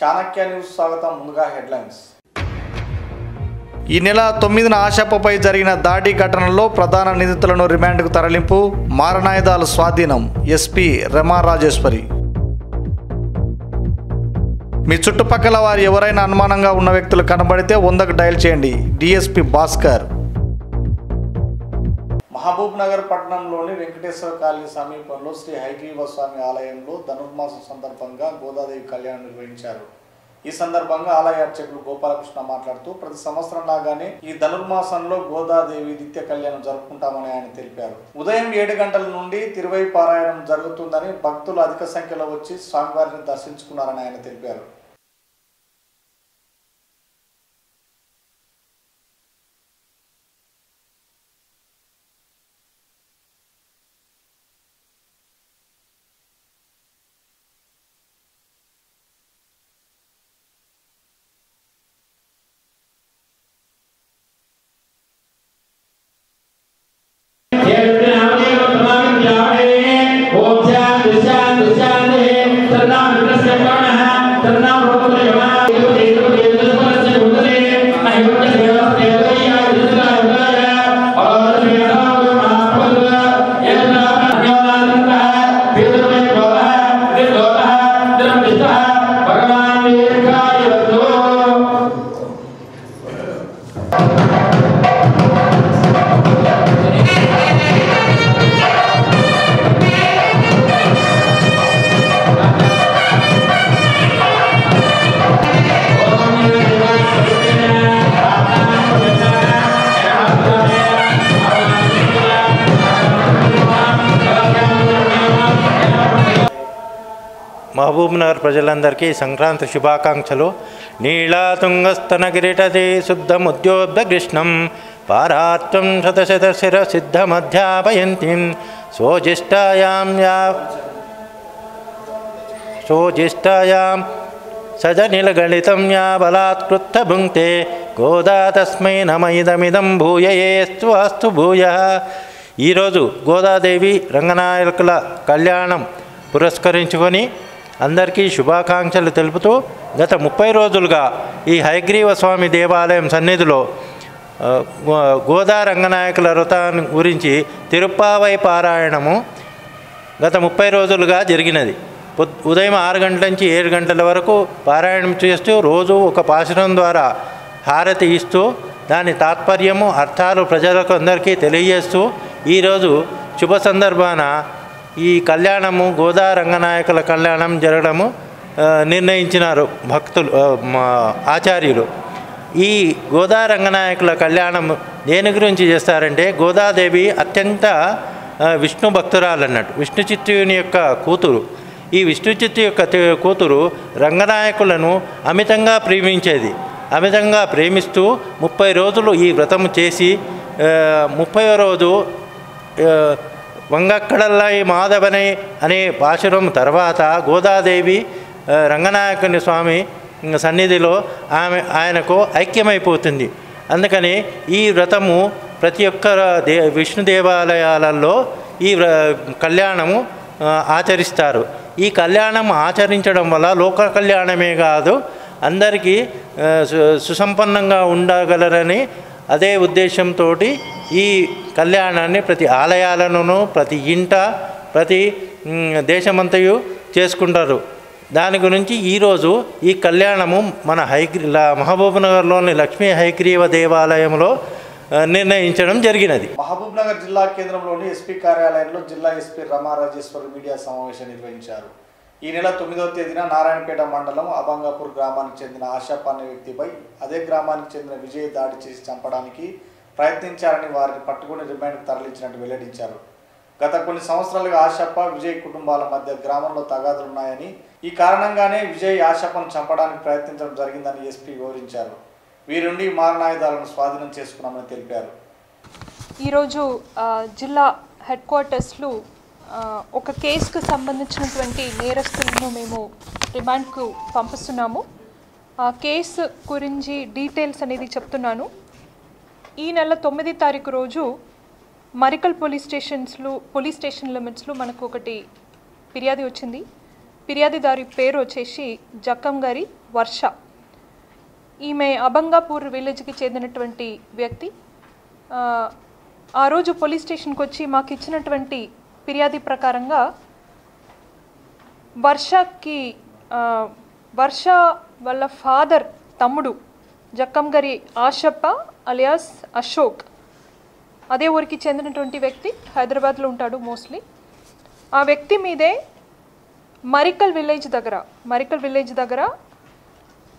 Chanakya news స్వాగతం ముందుగా headlines. ఈ నెల తొమ్మిదిన ఆశాపపై జరిగిన దాడి ఘటనలో ప్రధాన నిందితులను రిమాండ్కు తరలింపు మారణాయుధాల స్వాధీనం ఎస్పీ రమా రాజేశ్వరి. మీ చుట్టుపక్కల వారు ఎవరైనా అనుమానంగా ఉన్న వ్యక్తులు కనబడితే వందకు డయల్ చేయండి. డిఎస్పీ భాస్కర్. మహబూబ్ నగర్ పట్టణంలోని వెంకటేశ్వర కాలనీ సమీపంలో శ్రీ హైగ్రీవ స్వామి ఆలయంలో ధనుర్మాసం సందర్భంగా గోదాదేవి కళ్యాణం నిర్వహించారు. ఈ సందర్భంగా ఆలయ అర్చకులు గోపాలకృష్ణ మాట్లాడుతూ ప్రతి సంవత్సరం లాగానే ఈ ధనుర్మాసంలో గోదాదేవి నిత్య కళ్యాణం జరుపుకుంటామని ఆయన తెలిపారు. ఉదయం ఏడు గంటల నుండి తిరువై పారాయణం జరుగుతుందని భక్తులు అధిక సంఖ్యలో వచ్చి స్వామివారిని దర్శించుకున్నారని ఆయన తెలిపారు. మహబూబ్ ప్రజలందరికీ. సంక్రాంతి శుభాకాంక్షలు. నీళాతుంగస్తన కిరీటది శుద్ధముద్యోగ్ధకృష్ణం పారాత్వం శతశతశిర సిద్ధమధ్యాపయంతిం. సోజిష్టాయాం యా స్వజిష్టాయాం సజనిలగళితం యా బలాత్కృత్త భుంక్తే గోదా తస్మై నమైదమిదం భూయయేస్తు అస్తు భూయ. ఈరోజు గోదాదేవి రంగనాయకుల కళ్యాణం పురస్కరించుకొని అందరికీ శుభాకాంక్షలు తెలుపుతూ గత ముప్పై రోజులుగా ఈ హయగ్రీవ స్వామి దేవాలయం సన్నిధిలో గో- గోదా రంగనాయకుల వ్రతాన్ని గురించి తిరుప్పావై పారాయణము గత ముప్పై రోజులుగా జరిగినది. ఉదయం ఆరు గంటల నుంచి ఏడు గంటల వరకు పారాయణం చేస్తూ రోజు ఒక పాశురం ద్వారా హారతి ఇస్తూ దాని తాత్పర్యము అర్థాలు ప్రజలకు అందరికీ తెలియజేస్తూ ఈరోజు శుభ సందర్భాన ఈ కళ్యాణము గోదా రంగనాయకుల కళ్యాణం జరగడము నిర్ణయించినారు భక్తులు మా ఆచార్యులు. ఈ గోదా రంగనాయకుల కళ్యాణం దేని గురించి చేస్తారంటే గోదాదేవి అత్యంత విష్ణు భక్తురాలు అన్నట్టు విష్ణు చిత్తుని యొక్క కూతురు. ఈ విష్ణు చిత్తు యొక్క కూతురు రంగనాయకులను అమితంగా ప్రేమించేది. అమితంగా ప్రేమిస్తూ ముప్పై రోజులు ఈ వ్రతము చేసి ముప్పై రోజు వంగక్కడల్లై మాధవనే అనే పాశురం తర్వాత గోదాదేవి రంగనాయకుని స్వామి సన్నిధిలో ఆమె ఆయనకు ఐక్యమైపోతుంది. అందుకని ఈ వ్రతము ప్రతి ఒక్క దే విష్ణు దేవాలయాలలో ఈ వ్ర- కళ్యాణము ఆచరిస్తారు. ఈ కళ్యాణం ఆచరించడం వల్ల లోక కళ్యాణమే కాదు అందరికీ సుసంపన్నంగా ఉండగలరని అదే ఉద్దేశంతో ఈ కళ్యాణాన్ని ప్రతి ఆలయాలను ప్రతి ఇంట ప్రతి దేశమంతయు చేసుకుంటారు. దాని గురించి ఈరోజు ఈ కళ్యాణము మన హైగ్రీ మహబూబ్నగర్లోని లక్ష్మీ హైగ్రీవ దేవాలయంలో నిర్ణయించడం జరిగినది. మహబూబ్ నగర్ జిల్లా కేంద్రంలోని ఎస్పీ కార్యాలయంలో జిల్లా ఎస్పీ రమారాజేశ్వర్ మీడియా సమావేశం నిర్వహించారు. ఈ నెల తొమ్మిదవ తేదీన నారాయణపేట మండలం అబంగాపూర్ గ్రామానికి చెందిన ఆశాప్ అనే వ్యక్తిపై అదే గ్రామానికి చెందిన విజయ్ దాడి చేసి చంపడానికి ప్రయత్నించారని వారిని పట్టుకుని రిమాండ్కు తరలించినట్టు వెల్లడించారు. గత కొన్ని సంవత్సరాలుగా ఆశప్ప విజయ్ కుటుంబాల మధ్య గ్రామంలో తగాదులున్నాయని ఈ కారణంగానే విజయ్ ఆశప్పను చంపడానికి ప్రయత్నించడం జరిగిందని ఎస్పీ వివరించారు. వీరుండి మారణాయుధాలను స్వాధీనం చేసుకున్నామని తెలిపారు. ఈరోజు జిల్లా హెడ్ క్వార్టర్స్లో ఒక కేసుకు సంబంధించినటువంటి నేరస్తులను మేము రిమాండ్కు పంపిస్తున్నాము. ఆ కేసు గురించి డీటెయిల్స్ అనేది చెప్తున్నాను. ఈ నెల తొమ్మిది తారీఖు రోజు మరికల్ పోలీస్ స్టేషన్స్లో పోలీస్ స్టేషన్ లిమిట్స్లో మనకు ఒకటి ఫిర్యాదు వచ్చింది. ఫిర్యాదుదారి పేరు వచ్చేసి జక్కం గారి వర్ష. ఈమె అబంగాపూర్ విలేజ్కి చెందినటువంటి వ్యక్తి. ఆ, రోజు పోలీస్ స్టేషన్కి వచ్చి మాకు ఇచ్చినటువంటి ఫిర్యాదు ప్రకారంగా వర్షకి వర్ష వాళ్ళ ఫాదర్ తమ్ముడు జక్కంగరి ఆశప్ప అలియాస్ అశోక్. అదే ఊరికి చెందినటువంటి వ్యక్తి హైదరాబాద్లో ఉంటాడు మోస్ట్లీ. ఆ వ్యక్తి మీదే మరికల్ విలేజ్ దగ్గర మరికల్ విలేజ్ దగ్గర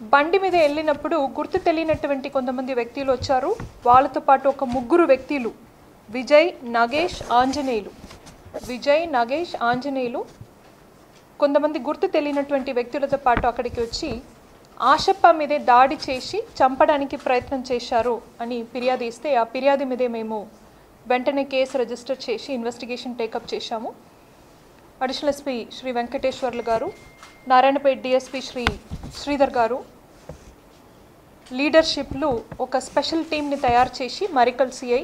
బండి మీద వెళ్ళినప్పుడు గుర్తు తెలియనటువంటి కొంతమంది వ్యక్తులు వచ్చారు. వాళ్ళతో పాటు ఒక ముగ్గురు వ్యక్తులు విజయ్ నగేష్ ఆంజనేయులు. విజయ్ నగేష్ ఆంజనేయులు. కొంతమంది గుర్తు తెలియనటువంటి వ్యక్తులతో పాటు అక్కడికి వచ్చి ఆశప్ప మీదే దాడి చేసి చంపడానికి ప్రయత్నం చేశారు అని ఫిర్యాదు ఇస్తే ఆ ఫిర్యాదు మీదే మేము వెంటనే కేసు రిజిస్టర్ చేసి ఇన్వెస్టిగేషన్ టేకప్ చేశాము. Additional SP Shri Venkateswarlu garu Narayanpet DSP Shri Sridhar గారు లీడర్షిప్లు ఒక స్పెషల్ టీంని తయారు చేసి Marikal CI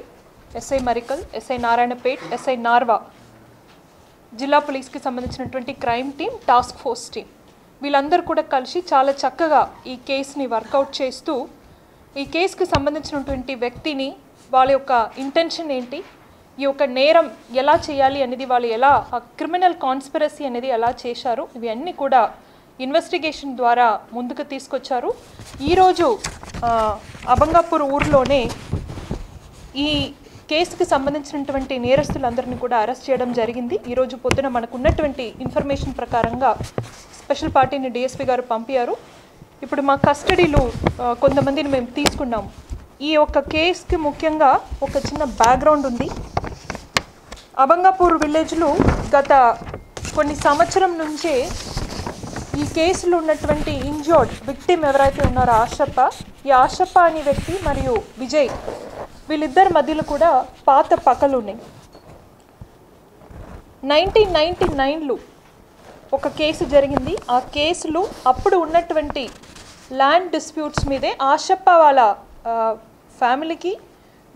SI Marikal SI Narayanpet SI Narva జిల్లా పోలీస్కి సంబంధించినటువంటి crime team task force team వీళ్ళందరూ కూడా కలిసి చాలా చక్కగా ఈ కేసుని వర్కౌట్ చేస్తూ ఈ కేసుకు సంబంధించినటువంటి వ్యక్తిని వాళ్ళ యొక్క ఇంటెన్షన్ ఏంటి ఈ యొక్క నేరం ఎలా చేయాలి అనేది వాళ్ళు ఎలా ఆ క్రిమినల్ కాన్స్పిరసీ అనేది ఎలా చేశారు ఇవన్నీ కూడా ఇన్వెస్టిగేషన్ ద్వారా ముందుకు తీసుకొచ్చారు. ఈరోజు అబంగాపూర్ ఊర్లోనే ఈ కేసుకి సంబంధించినటువంటి నేరస్తులందరినీ కూడా అరెస్ట్ చేయడం జరిగింది. ఈరోజు పొద్దున మనకున్నటువంటి ఇన్ఫర్మేషన్ ప్రకారంగా స్పెషల్ పార్టీని డిఎస్పీ గారు పంపారు. ఇప్పుడు మా కస్టడీలో కొంతమందిని మేము తీసుకున్నాము ఈ యొక్క కేసుకి ముఖ్యంగా ఒక చిన్న బ్యాక్గ్రౌండ్ ఉంది. అబంగాపూర్ విలేజ్లో గత కొన్ని సంవత్సరం నుంచే ఈ కేసులో ఉన్నటువంటి ఇంజోర్డ్ విక్టిమ్ ఎవరైతే ఉన్నారో ఆశప్ప ఈ ఆశప్ప అనే వ్యక్తి మరియు విజయ్ వీళ్ళిద్దరి మధ్యలో కూడా పాత పకలు ఉన్నాయి నైన్టీన్ నైన్టీ నైన్లో ఒక కేసు జరిగింది. ఆ కేసులు అప్పుడు ఉన్నటువంటి ల్యాండ్ డిస్ప్యూట్స్ మీదే ఆశప్ప వాళ్ళ ఫ్యామిలీకి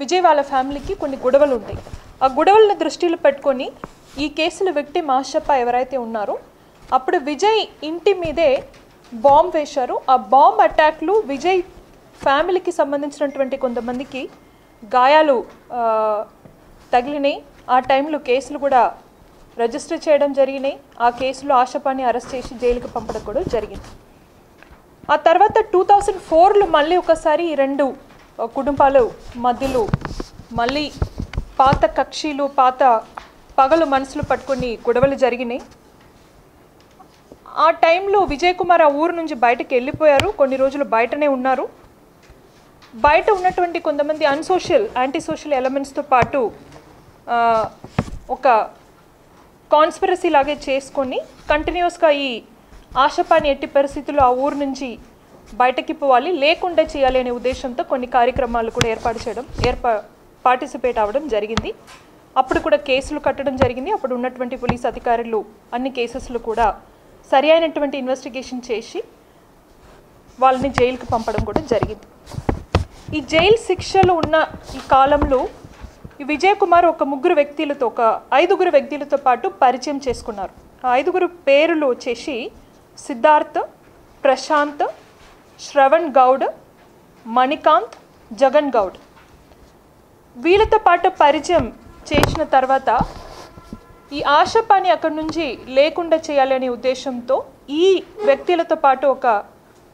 విజయ్ వాళ్ళ ఫ్యామిలీకి కొన్ని గొడవలు ఉంటాయి. ఆ గొడవలను దృష్టిలో పెట్టుకొని ఈ కేసుల విక్టిమ్ ఆశప్ప ఎవరైతే ఉన్నారో అప్పుడు విజయ్ ఇంటి మీదే బాంబ్ వేశారు. ఆ బాంబ్ అటాక్లు విజయ్ ఫ్యామిలీకి సంబంధించినటువంటి కొంతమందికి గాయాలు తగిలినాయి. ఆ టైంలో కేసులు కూడా రిజిస్టర్ చేయడం జరిగినాయి ఆ కేసులో ఆశపాని అరెస్ట్ చేసి జైలుకి పంపడం కూడా జరిగింది. ఆ తర్వాత టూ థౌజండ్ ఫోర్లో మళ్ళీ ఒకసారి ఈ రెండు కుటుంబాలు మధ్యలో మళ్ళీ పాత కక్షీలు పాత పగలు మనసులు పట్టుకొని గొడవలు జరిగినాయి ఆ టైంలో విజయ్ కుమార్ ఆ ఊరు నుంచి బయటకు వెళ్ళిపోయారు. కొన్ని రోజులు బయటనే ఉన్నారు. బయట ఉన్నటువంటి కొంతమంది అన్సోషల్ యాంటీ సోషల్ ఎలిమెంట్స్తో పాటు ఒక కాన్స్పిరసీ లాగే చేసుకొని కంటిన్యూస్గా ఈ ఆశపాని ఎట్టి పరిస్థితుల్లో ఆ ఊరు నుంచి బయటకి పోవాలి లేకుండా చేయాలి అనే ఉద్దేశంతో కొన్ని కార్యక్రమాలు కూడా ఏర్పాటు చేయడం ఏర్పా పార్టిసిపేట్ అవ్వడం జరిగింది. అప్పుడు కూడా కేసులు కట్టడం జరిగింది. అప్పుడు ఉన్నటువంటి పోలీస్ అధికారులు అన్ని కేసెస్లు కూడా సరి అయినటువంటి ఇన్వెస్టిగేషన్ చేసి వాళ్ళని జైలుకి పంపడం కూడా జరిగింది. ఈ జైలు శిక్షలు ఉన్న ఈ కాలంలో విజయ్ కుమార్ ఒక ముగ్గురు వ్యక్తులతో ఒక ఐదుగురు వ్యక్తులతో పాటు పరిచయం చేసుకున్నారు. ఆ ఐదుగురు పేర్లు వచ్చేసి సిద్ధార్థ్ ప్రశాంత్ శ్రవణ్ గౌడ్ మణికాంత్ జగన్ గౌడ్. వీళ్ళతో పాటు పరిచయం చేసిన తర్వాత ఈ ఆశ పని అక్కడి నుంచి లేకుండా చేయాలనే ఉద్దేశంతో ఈ వ్యక్తులతో పాటు ఒక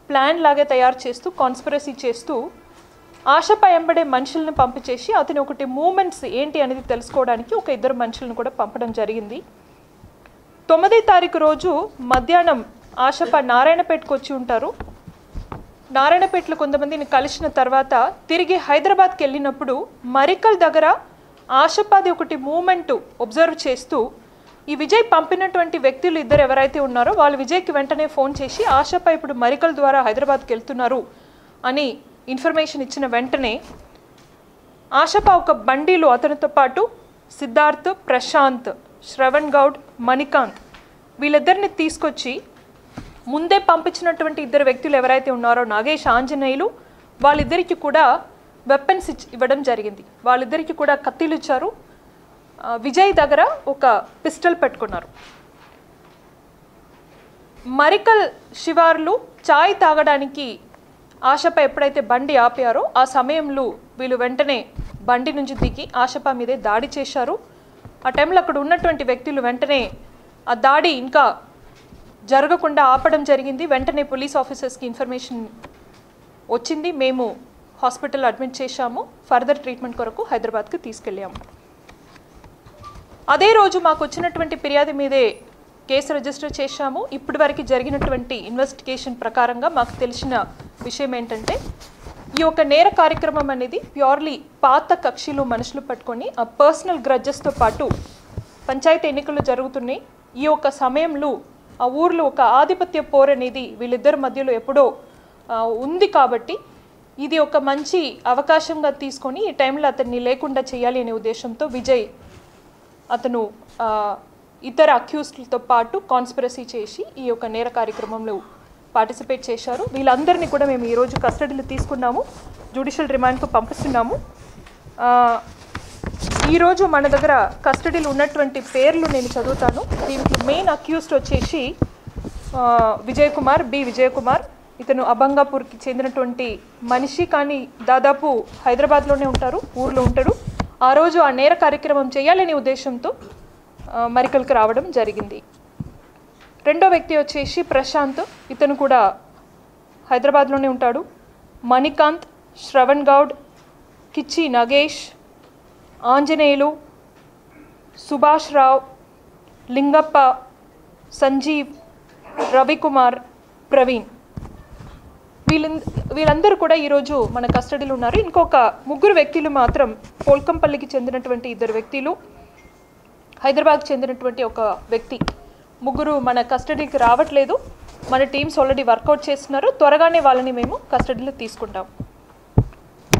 ప్లాన్ లాగా తయారు చేస్తూ కాన్స్పిరసీ చేస్తూ ఆశపై ఎంబడే మనుషుల్ని పంపించేసి అతని ఒకటి మూమెంట్స్ ఏంటి అనేది తెలుసుకోవడానికి ఒక ఇద్దరు మనుషులను కూడా పంపడం జరిగింది. తొమ్మిది తారీఖు రోజు మధ్యాహ్నం ఆశప నారాయణపేటకు వచ్చి ఉంటారు. నారాయణపేటలో కొంతమందిని కలిసిన తర్వాత తిరిగి హైదరాబాద్కి వెళ్ళినప్పుడు మరికల్ దగ్గర ఆశపాది ఒకటి మూమెంట్ ఒబ్జర్వ్ చేస్తూ ఈ విజయ్ పంపినటువంటి వ్యక్తులు ఇద్దరు ఎవరైతే ఉన్నారో వాళ్ళు విజయ్కి వెంటనే ఫోన్ చేసి ఆశపై ఇప్పుడు మరికల్ ద్వారా హైదరాబాద్కి వెళ్తున్నారు అని ఇన్ఫర్మేషన్ ఇచ్చిన వెంటనే ఆశప ఒక బండిలో అతనితో పాటు సిద్ధార్థ్ ప్రశాంత్ శ్రవణ్ గౌడ్ మణికాంత్ వీళ్ళిద్దరిని తీసుకొచ్చి ముందే పంపించినటువంటి ఇద్దరు వ్యక్తులు ఎవరైతే ఉన్నారో నాగేష్ ఆంజనేయులు వాళ్ళిద్దరికి కూడా వెపన్స్ ఇచ్చి ఇవ్వడం జరిగింది. వాళ్ళిద్దరికి కూడా కత్తిలు ఇచ్చారు. విజయ్ దగ్గర ఒక పిస్టల్ పెట్టుకున్నారు. మరికల్ శివార్లు చాయ్ తాగడానికి ఆశప ఎప్పుడైతే బండి ఆపారో ఆ సమయంలో వీళ్ళు వెంటనే బండి నుంచి దిగి ఆశప మీదే దాడి చేశారు. ఆ టైంలో అక్కడ ఉన్నటువంటి వ్యక్తులు వెంటనే ఆ దాడి ఇంకా జరగకుండా ఆపడం జరిగింది. వెంటనే పోలీస్ ఆఫీసర్స్కి ఇన్ఫర్మేషన్ వచ్చింది. మేము హాస్పిటల్ అడ్మిట్ చేశాము. ఫర్దర్ ట్రీట్మెంట్ కొరకు హైదరాబాద్కి తీసుకెళ్ళాము. అదే రోజు మాకు వచ్చినటువంటి ఫిర్యాదు మీదే కేసు రిజిస్టర్ చేశాము. ఇప్పటి వరకు జరిగినటువంటి ఇన్వెస్టిగేషన్ ప్రకారంగా మాకు తెలిసిన విషయం ఏంటంటే ఈ యొక్క నేర కార్యక్రమం అనేది ప్యూర్లీ పాత కక్షిలో మనుషులు పట్టుకొని ఆ పర్సనల్ గ్రడ్జెస్తో పాటు పంచాయతీ ఎన్నికలు జరుగుతున్నాయి. ఈ యొక్క సమయంలో ఆ ఊర్లో ఒక ఆధిపత్య పోర్ అనేది వీళ్ళిద్దరి మధ్యలో ఎప్పుడో ఉంది కాబట్టి ఇది ఒక మంచి అవకాశంగా తీసుకొని ఈ టైంలో అతన్ని లేకుండా చేయాలి అనే ఉద్దేశంతో విజయ్ అతను ఇతర అక్యూస్డ్లతో పాటు కాన్స్పిరసీ చేసి ఈ యొక్క నేర కార్యక్రమంలో పార్టిసిపేట్ చేశారు. వీళ్ళందరినీ కూడా మేము ఈరోజు కస్టడీలో తీసుకున్నాము. జ్యుడిషియల్ రిమాండ్కు పంపిస్తున్నాము. ఈరోజు మన దగ్గర కస్టడీలో ఉన్నటువంటి పేర్లు నేను చదువుతాను. దీంట్లో మెయిన్ అక్యూస్డ్ వచ్చేసి విజయకుమార్ విజయ్ కుమార్ బి విజయ్ కుమార్. ఇతను అభంగాపూర్కి చెందినటువంటి మనిషి కానీ దాదాపు హైదరాబాద్లోనే ఉంటారు ఊర్లో ఉంటాడు. ఆ రోజు ఆ నేర కార్యక్రమం చేయాలనే ఉద్దేశంతో మరికలకు రావడం జరిగింది. రెండో వ్యక్తి వచ్చేసి ప్రశాంత్. ఇతను కూడా హైదరాబాద్లోనే ఉంటాడు. మణికాంత్ శ్రవణ్ గౌడ్ కిచ్చి నగేష్ ఆంజనేయులు సుభాష్ రావ్ లింగప్ప సంజీవ్ రవికుమార్ ప్రవీణ్. వీళ్ళ వీళ్ళందరూ కూడా ఈరోజు మన కస్టడీలో ఉన్నారు. ఇంకొక ముగ్గురు వ్యక్తులు మాత్రం పోల్కంపల్లికి చెందినటువంటి ఇద్దరు వ్యక్తులు. హైదరాబాద్కి చెందినటువంటి ఒక వ్యక్తి ముగ్గురు మన కస్టడీకి రావట్లేదు. మన టీమ్స్ ఆల్రెడీ వర్కౌట్ చేస్తున్నారు. త్వరగానే వాళ్ళని మేము కస్టడీలో తీసుకుంటాం.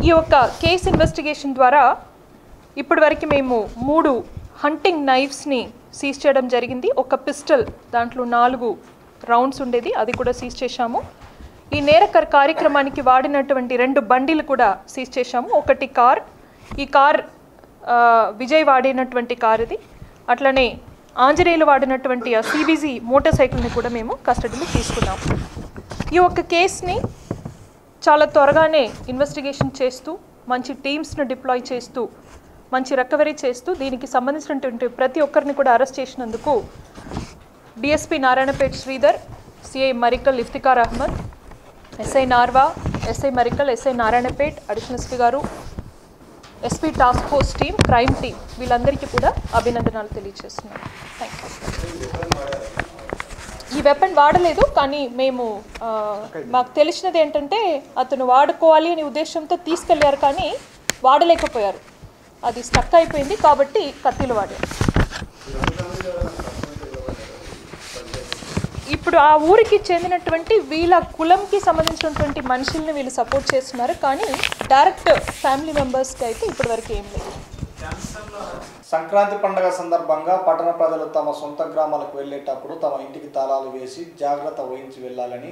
ఈ యొక్క కేస్ ఇన్వెస్టిగేషన్ ద్వారా ఇప్పటివరకు మేము మూడు హంటింగ్ నైఫ్స్ని సీజ్ చేయడం జరిగింది. ఒక పిస్టల్ దాంట్లో నాలుగు రౌండ్స్ ఉండేది. అది కూడా సీజ్ చేశాము. ఈ నేరకర్ కార్యక్రమానికి వాడినటువంటి రెండు బండిలు కూడా సీజ్ చేశాము. ఒకటి కార్ ఈ కార్ విజయ్ వాడినటువంటి కార్ ఇది. అట్లనే ఆంజనేయులు వాడినటువంటి ఆ సిబిజీ మోటార్ సైకిల్ని కూడా మేము కస్టడీలో తీసుకున్నాం. ఈ ఒక్క కేసుని చాలా త్వరగానే ఇన్వెస్టిగేషన్ చేస్తూ మంచి టీమ్స్ను డిప్లాయ్ చేస్తూ మంచి రికవరీ చేస్తూ దీనికి సంబంధించినటువంటి ప్రతి ఒక్కరిని కూడా అరెస్ట్ చేసినందుకు DSP Narayanpet Sridhar CI Marikal Iftikhar Ahmed SI Narva SI Marikal SI Narayanpet additional SP garu SP task force team crime team వీళ్ళందరికీ కూడా అభినందనలు తెలియజేస్తున్నాం. థ్యాంక్ యూ ఈ వెపన్ వాడలేదు కానీ మేము మాకు తెలిసినది ఏంటంటే అతను వాడుకోవాలి అనే ఉద్దేశంతో తీసుకెళ్ళారు కానీ వాడలేకపోయారు. అది స్టక్ అయిపోయింది కాబట్టి కత్తిలు వాడారు. ఇప్పుడు ఆ ఊరికి చెందినటువంటి వీళ్ళ కులంకి సంబంధించినటువంటి మనుషుల్ని వీళ్ళు సపోర్ట్ చేస్తున్నారు కానీ డైరెక్ట్ ఫ్యామిలీ మెంబర్స్కి అయితే ఇప్పటివరకు ఏం లేదు. సంక్రాంతి పండుగ సందర్భంగా పట్టణ ప్రజలు తమ సొంత గ్రామాలకు వెళ్ళేటప్పుడు తమ ఇంటికి తాళాలు వేసి జాగ్రత్త వహించి వెళ్ళాలని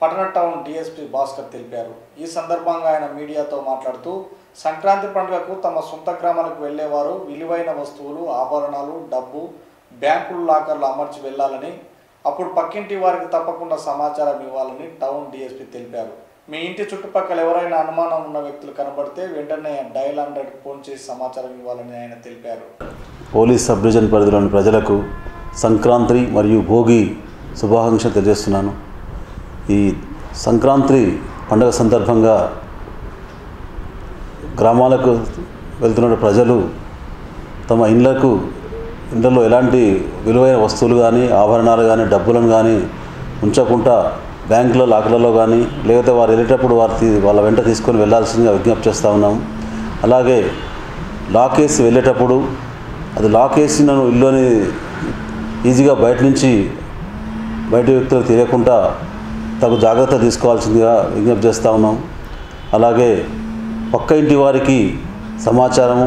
పట్టణ టౌన్ డిఎస్పీ భాస్కర్ తెలిపారు. ఈ సందర్భంగా ఆయన మీడియాతో మాట్లాడుతూ సంక్రాంతి పండుగకు తమ సొంత గ్రామాలకు వెళ్ళేవారు విలువైన వస్తువులు ఆభరణాలు డబ్బు బ్యాంకులు లాకర్లు అమర్చి వెళ్ళాలని అప్పుడు పక్కింటి వారికి తప్పకుండా సమాచారం ఇవ్వాలని టౌన్ డిఎస్పీ తెలిపారు. మీ ఇంటి చుట్టుపక్కల ఎవరైనా అనుమానం ఉన్న వ్యక్తులు కనబడితే వెంటనే డయల్ హండ్రెడ్ ఫోన్ చేసి సమాచారం ఇవ్వాలని ఆయన తెలిపారు. పోలీస్ సబ్ డివిజన్ పరిధిలోని ప్రజలకు సంక్రాంతి మరియు భోగి శుభాకాంక్షలు తెలియజేస్తున్నాను. ఈ సంక్రాంతి పండుగ సందర్భంగా గ్రామాలకు వెళ్తున్న ప్రజలు తమ ఇళ్ళకు ఇళ్ళలో ఎలాంటి విలువైన వస్తువులు కానీ ఆభరణాలు కానీ డబ్బులను కానీ ఉంచకుండా బ్యాంకులో లాకర్లలో కానీ లేకపోతే వారు వెళ్ళేటప్పుడు వారు వాళ్ళ వెంట తీసుకొని వెళ్ళాల్సిందిగా విజ్ఞప్తి చేస్తూ ఉన్నాం. అలాగే లాక్ వేసి వెళ్ళేటప్పుడు అది లాక్ వేసిన ఇల్లుని ఈజీగా బయట నుంచి బయట వ్యక్తులకు తెలియకుండా తగు జాగ్రత్త తీసుకోవాల్సిందిగా విజ్ఞప్తి చేస్తూ ఉన్నాం. అలాగే పక్క ఇంటి వారికి సమాచారము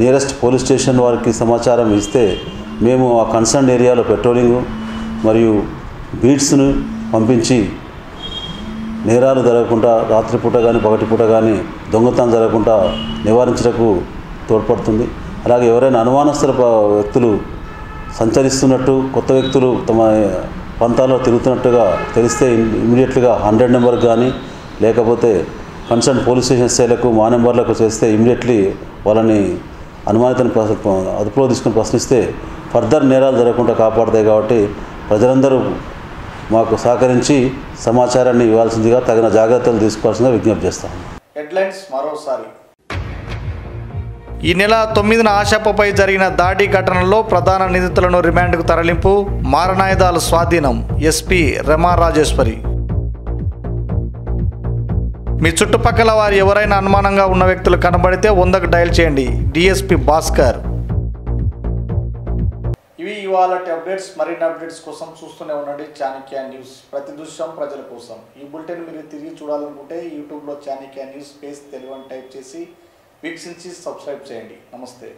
నియరెస్ట్ పోలీస్ స్టేషన్ వారికి సమాచారం ఇస్తే మేము ఆ కన్సర్న్ ఏరియాలో పెట్రోలింగ్ మరియు బీట్స్ను పంపించి నేరాలు జరగకుండా రాత్రిపూట కానీ పగటిపూట కానీ దొంగతనం జరగకుండా నివారించటకు తోడ్పడుతుంది. అలాగే ఎవరైనా అనుమానస్తుల వ్యక్తులు సంచరిస్తున్నట్టు కొత్త వ్యక్తులు తమ ప్రాంతాల్లో తిరుగుతున్నట్టుగా తెలిస్తే ఇమీడియట్గా హండ్రెడ్ నెంబర్కి కానీ లేకపోతే కన్సర్న్ పోలీస్ స్టేషన్ సేలకు మా నెంబర్లకు చేస్తే ఇమీడియట్లీ వాళ్ళని అనుమానితని అదుపులో తీసుకుని ప్రశ్నిస్తే ఫర్దర్ నేరాలు జరగకుండా కాపాడతాయి కాబట్టి ప్రజలందరూ మాకు సహకరించి సమాచారాన్ని ఇవ్వాల్సిందిగా తగిన జాగ్రత్తలు తీసుకోవాల్సిందిగా విజ్ఞప్తి చేస్తాను హెడ్లైన్స్ మరోసారి. ఈ నెల తొమ్మిదిన ఆశాపపై జరిగిన దాడి ఘటనలో ప్రధాన నిందితులను రిమాండ్కు తరలింపు మారణాయుధాలు స్వాధీనం ఎస్పీ రమా రాజేశ్వరి. మీ చుట్టుపక్కల వారు ఎవరైనా అనుమానంగా ఉన్న వ్యక్తులు కనబడితే వందకు డయల్ చేయండి. డిఎస్పి భాస్కర్. ఇవి ఇవాళ అప్డేట్స్ మరిన్ని అప్డేట్స్ కోసం చూస్తూనే ఉండండి చాణక్య న్యూస్. ప్రతి దృశ్యం ప్రజల కోసం. ఈ బులెటిన్ మీరు తిరిగి చూడాలనుకుంటే యూట్యూబ్లో చాణక్య న్యూస్ స్పేస్ తెలుగు అని టైప్ చేసి వీక్షించి సబ్స్క్రైబ్ చేయండి. నమస్తే.